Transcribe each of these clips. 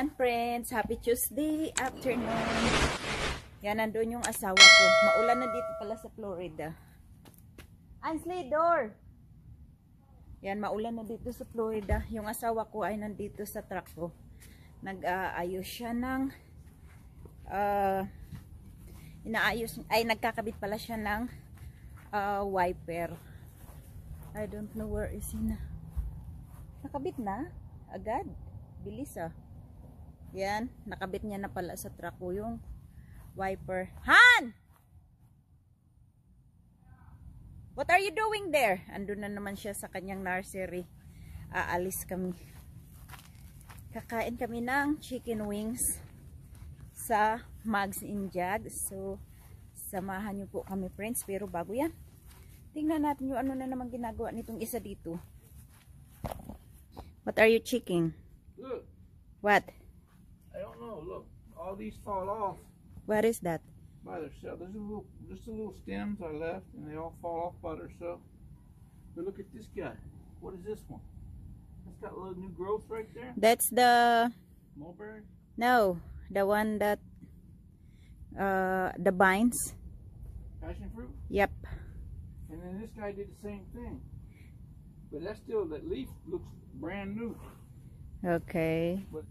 ayan friends, happy Tuesday afternoon. Yan, nandun yung asawa ko. Maulan na dito pala sa Florida. Ansley, door! Yan, maulan na dito sa Florida. Yung asawa ko ay nandito sa truck ko. Nag-aayos siya ng uh, inaayos, ay nagkakabit pala siya ng uh, wiper. I don't know where is he na. Nakabit na? Agad? Bilis ah. Yan, nakabit niya na pala sa truck ko yung wiper. Han! What are you doing there? Andun na naman siya sa kanyang nursery. Aalis kami. Kakain kami ng chicken wings sa Mags in Jag. So, samahan niyo po kami friends. Pero bago yan, tingnan natin yung ano na naman ginagawa nitong isa dito. What are you? Look, What? I don't know. Look, all these fall off What is that? by themselves. There's a little, just a little stems I left, and they all fall off by themselves. But look at this guy. What is this one? That's got a little new growth right there. That's the Mulberry. no, the one that uh the vines. Passion fruit. Yep. And then this guy did the same thing. But that's still that leaf looks brand new. Okay. You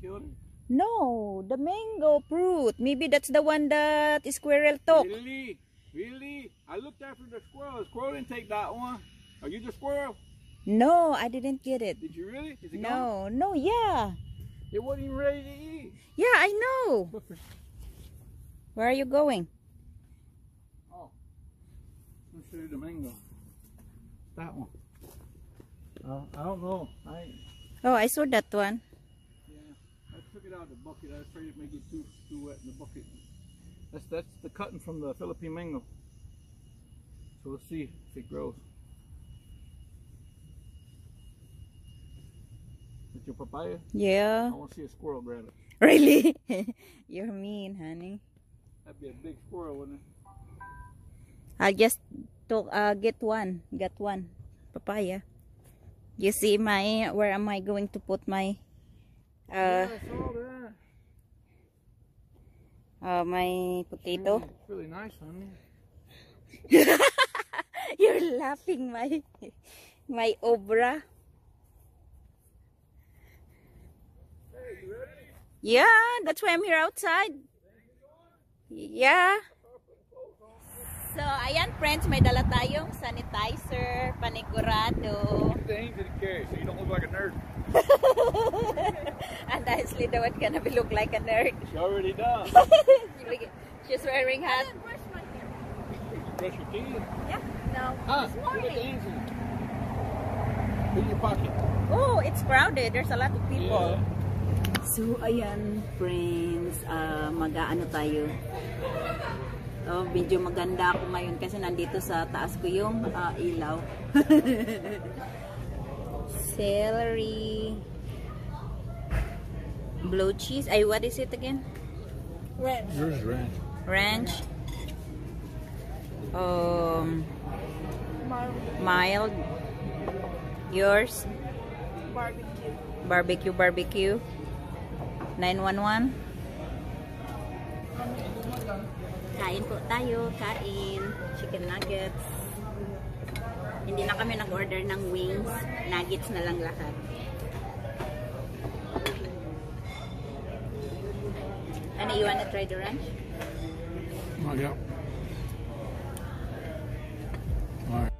killed it. No, the mango fruit. Maybe that's the one that squirrel took. Really? Really? I looked after the squirrel. The squirrel didn't take that one. Are you the squirrel? No, I didn't get it. Did you really? Is it gone? No, no, yeah. It wasn't even ready to eat. Yeah, I know. Where are you going? Oh. Me show you the mango. That one. Uh, I don't know. I Oh, I saw that one. Yeah. I took it out of the bucket. I was afraid it may get too too wet in the bucket. That's that's the cutting from the Philippine mango. So we'll see if it grows. With your papaya, Yeah. I Yeah. want to see a squirrel grab it. Really? You're mean, honey. That'd be a big squirrel, wouldn't it? I'll just to, uh, get one. Get one. Papaya. You see my, where am I going to put my, uh, yeah, I saw that. uh, my potato? Mm, it's really nice, honey. You're laughing, my, my obra. Hey? Yeah, that's why I'm here outside. Yeah. So, ayan friends, may dala tayong sanitizer, panigurado. Things that it carries, so you don't look like a nerd. the one gonna be look like a nerd. She already does. She's wearing hat. Brush your teeth. Yeah, no. Ah, This morning. Put in your pocket. Oh, it's crowded. There's a lot of people. Yeah. So, ayan, friends, ah, mag-aano tayo. Oh, medyo maganda ako ngayon kasi nandito sa taas ko yung ah, ilaw. Celery. Blue cheese. Ay, what is it again? Yours ranch. Ranch. Um, mild. Yours? Barbecue. Barbecue, barbecue. 911. Kain po tayo, kain. Chicken nuggets. Hindi na kami nag-order ng wings. Nuggets na lang lahat. You wanna try the ranch? Yeah. All right.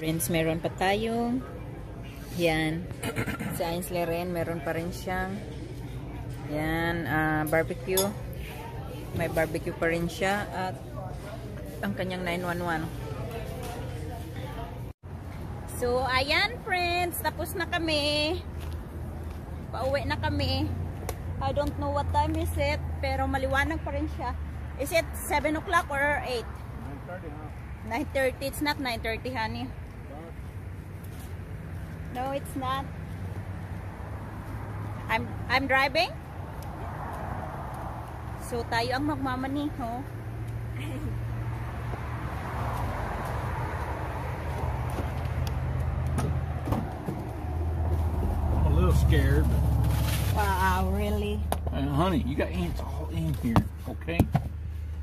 Friends, meron pa tayong yan. Sa Ainslie rin, meron pa rin siyang yan, ah, barbecue. May barbecue pa rin siya at ang kanyang 911. So, ayan friends, tapos na kami. Pauwi na kami. I don't know what time is it, pero maliwanag pa rin siya. Is it 7 o'clock or 8? 9:30, huh? 9.30. It's not 9.30, honey. No, it's not. I'm I'm driving. So tayo ang magmamaneho. I'm a little scared. Wow, really? Uh, honey, you got ants all in here, okay?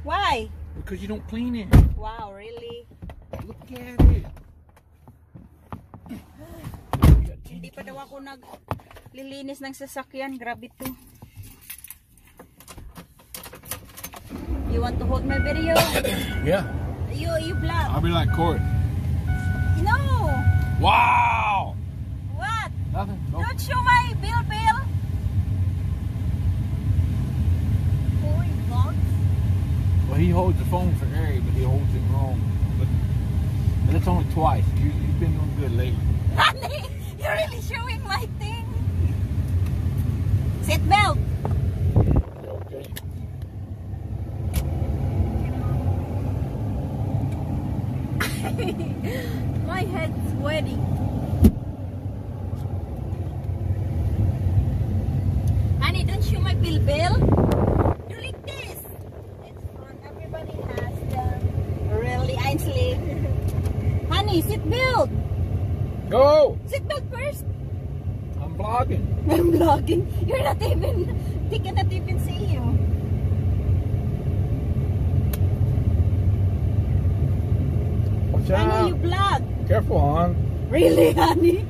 Why? Because you don't clean it. Wow, really? Look at it. Hindi pa daw ako nag lilinis ng sasakyan. Grabe to. You want to hold my video? Yeah, You you vlog. I'll be like Corey. No. Wow! What? Nothing. Go. Don't show my bill bill. Vlogs. Well, he holds the phone for Harry, but he holds it wrong. But, but it's only twice. You, you've been doing good lately. Honey, you're really showing my thing. Seat belt. Okay. My head's sweaty. Honey, don't show my bill bill. Do like this. It's fun. Everybody has them. Really, Ainsley. Honey, seat belt. Go! Seat belt first. I'm vlogging. I'm vlogging. You're not even, they cannot even see you. Watch Honey, you out. vlog. Careful, hon. Really, honey,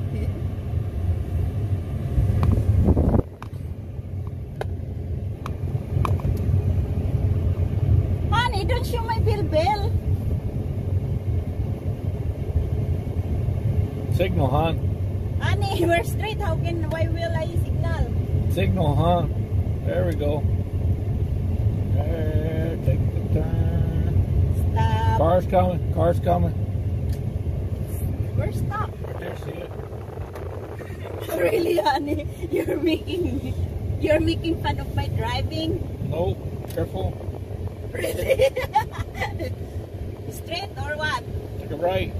don't show my bill bill. Signal, hon. Honey, we're straight. How can, why will I signal? Signal, hon. There we go. There, take the turn. Stop. Car's coming. Car's coming. We're stop. There, see it? Really, honey? You're making, you're making fun of my driving? Nope. Careful. Really? straight or what? Take a right.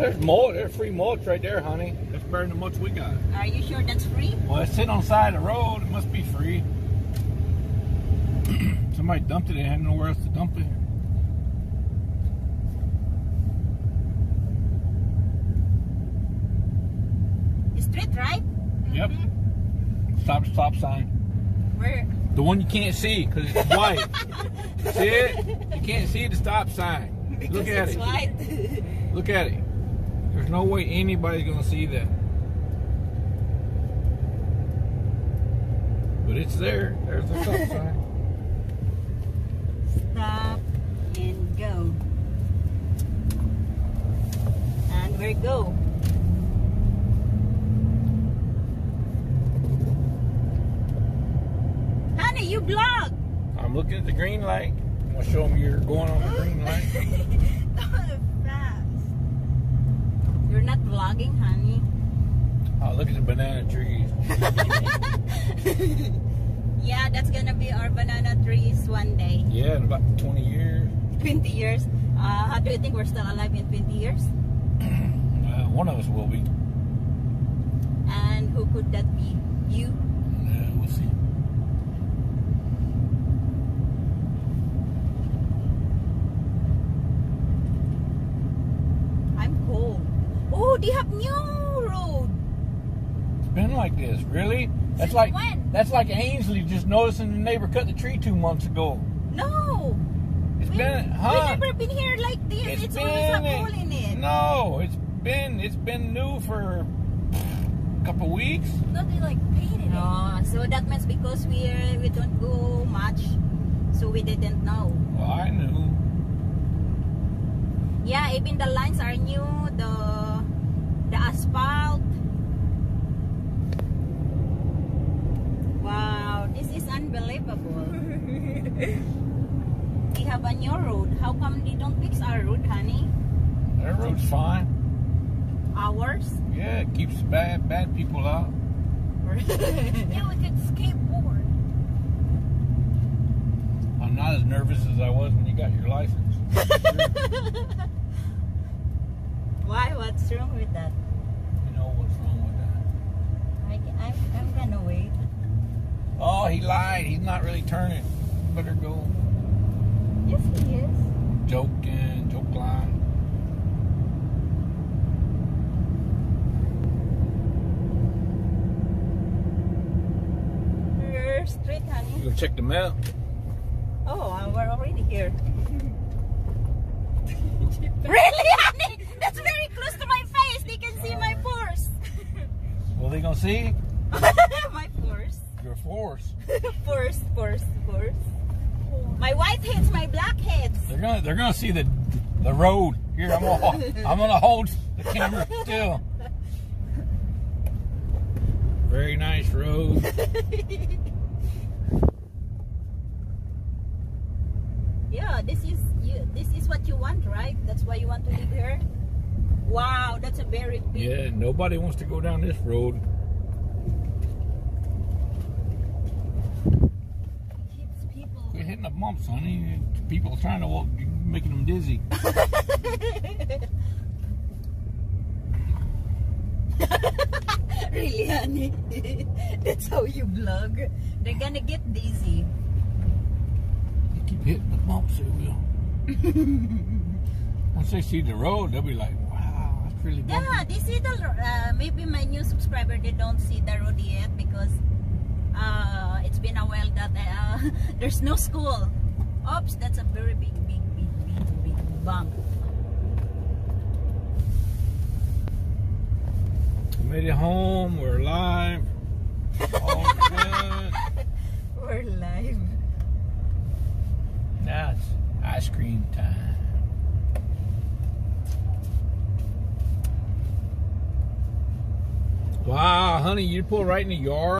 There's mulch. There's free mulch right there, honey. That's better than much we got. Are you sure that's free? Well, it's sitting on the side of the road. It must be free. Somebody dumped it. They had nowhere else to dump it. Straight, right? Yep. Mm-hmm. Stop stop sign. Where? The one you can't see because it's white. see it? You can't see the stop sign. Look at it's it. white. Look at it. There's no way anybody's gonna see that. But it's there. There's the stop sign. Stop and go. And we go. Honey, you vlog. I'm looking at the green light. I'm gonna show them you're going on the green light. You're not vlogging, honey. Oh, look at the banana trees. yeah, that's gonna be our banana trees one day. Yeah, in about 20 years. 20 years. Uh, how do you think we're still alive in 20 years? Uh, one of us will be. And who could that be? You? Yeah, we'll see. I'm cold. Oh, they have new road. It's been like this, really? That's Since like when? that's like Ainsley just noticing the neighbor cut the tree two months ago. No. It's we, been, huh? we huh? never been here like this. It's, It's always a been- hole in it. No, it's been it's been new for a couple weeks. No, they like painted No, so that means because we uh, we don't go much, so we didn't know. Well, I knew. Yeah, even the lines are new. The the asphalt. Wow, this is unbelievable. we have a new road. How come they don't fix our road, honey? Their road's fine. Ours? Yeah, it keeps bad bad people out. Yeah, we could skateboard. I'm not as nervous as I was when you got your license. Why? What's wrong with that? You know what's wrong with that. I, I'm, I'm gonna wait. Oh, he lied. He's not really turning. Better go. Yes, he is. Joking, joke line. Straight, You honey. gonna check the map? Oh, uh, we're already here. really, honey? That's very close to my face. They can see my pores. What are they gonna see? my pores. Your force. Pores, pores, pores. My white heads, my black heads. They're gonna they're gonna see the the road. Here, I'm gonna hold, I'm gonna hold the camera still. Very nice road. Yeah, this is you. This is what you want, right? That's why you want to live here. Wow, that's a very big. Yeah, nobody wants to go down this road. Keeps people. Hitting honey. People trying to walk, making them dizzy. really, honey? that's how you vlog. They're gonna get dizzy. You keep hitting the bumps, they will. Once they see the road, they'll be like, "Wow, that's really bumpy." Yeah, they see the. Uh, maybe my new subscriber they don't see the road yet because uh, it's been a while that uh, there's no school. Oops, that's a very big, big, big, big, big bump. We made it home. We're live. All good. We're live. Now it's ice cream time. Wow, honey, you pull right in the yard.